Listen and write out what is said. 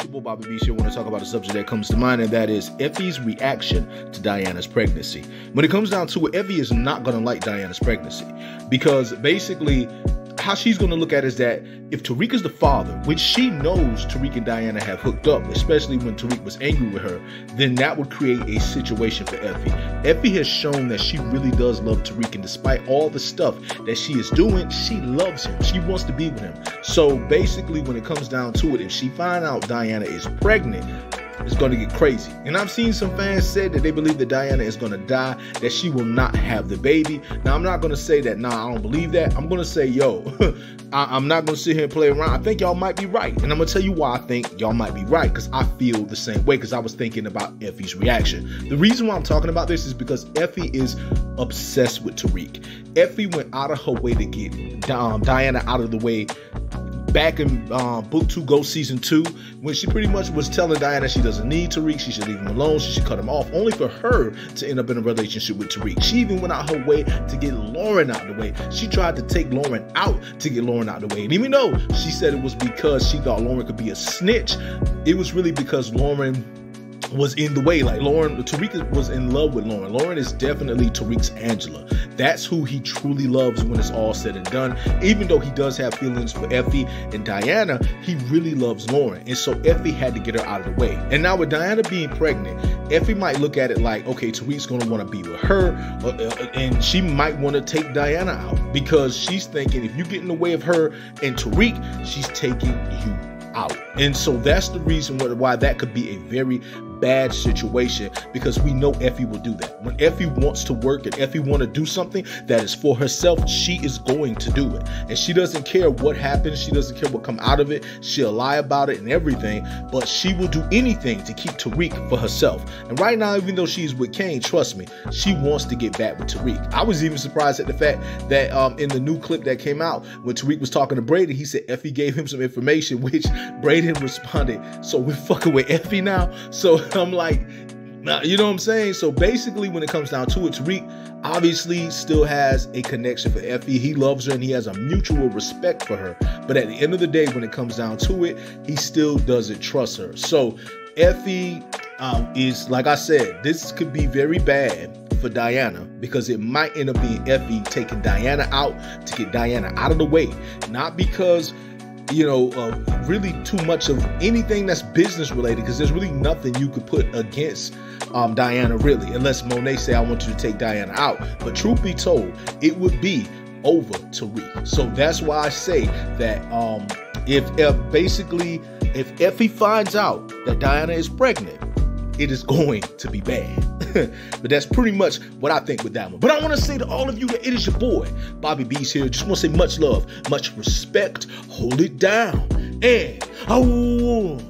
It's your boy Bobby B. Here. I want to talk about a subject that comes to mind, and that is Effie's reaction to Diana's pregnancy. When it comes down to it, Effie is not going to like Diana's pregnancy because basically how she's going to look at is that if Tariq is the father, which she knows Tariq and Diana have hooked up, especially when Tariq was angry with her, then that would create a situation for Effie. Effie has shown that she really does love Tariq, and despite all the stuff that she is doing, she loves him. She wants to be with him. So basically, when it comes down to it, if she find out Diana is pregnant, it's going to get crazy. And I've seen some fans say that they believe that Diana is going to die, that she will not have the baby. Now, I'm not going to say that, nah, I don't believe that. I'm going to say, yo, I, am not going to sit here and play around. I think y'all might be right. And I'm going to tell you why I think y'all might be right, because I feel the same way, because I was thinking about Effie's reaction. The reason why I'm talking about this is because Effie is obsessed with Tariq. Effie went out of her way to get um, Diana out of the way back in uh, book two, Ghost season two, when she pretty much was telling Diana she doesn't need Tariq, she should leave him alone, she should cut him off, only for her to end up in a relationship with Tariq. She even went out her way to get Lauren out of the way. She tried to take Lauren out to get Lauren out of the way. And even though she said it was because she thought Lauren could be a snitch, it was really because Lauren was in the way. Like Lauren, Tariq was in love with Lauren. Lauren is definitely Tariq's Angela. That's who he truly loves when it's all said and done. Even though he does have feelings for Effie and Diana, he really loves Lauren. And so Effie had to get her out of the way. And now with Diana being pregnant, Effie might look at it like, okay, Tariq's gonna want to be with her, uh, uh, and she might want to take Diana out because she's thinking if you get in the way of her and Tariq, she's taking you out. And so that's the reason why that could be a very bad situation because we know Effie will do that. When Effie wants to work and Effie want to do something that is for herself, she is going to do it. And she doesn't care what happens. She doesn't care what come out of it. She'll lie about it and everything, but she will do anything to keep Tariq for herself. And right now, even though she's with Cane, trust me, she wants to get back with Tariq. I was even surprised at the fact that um, in the new clip that came out, when Tariq was talking to Brady, he said Effie gave him some information, which Brady responded, so we're fucking with Effie now? So I'm like, you know what I'm saying? So basically, when it comes down to it, Tariq obviously still has a connection for Effie. He loves her and he has a mutual respect for her. But at the end of the day, when it comes down to it, he still doesn't trust her. So Effie um, is, like I said, this could be very bad for Diana because it might end up being Effie taking Diana out to get Diana out of the way. Not because you know, uh, really too much of anything that's business related because there's really nothing you could put against um, Diana, really, unless Monet say, I want you to take Diana out. But truth be told, it would be over Tariq. So that's why I say that um, if, if basically, if Effie finds out that Diana is pregnant, it is going to be bad. but that's pretty much what I think with that one. But I want to say to all of you that it is your boy, Bobby B's here. Just want to say much love, much respect. Hold it down. And, oh.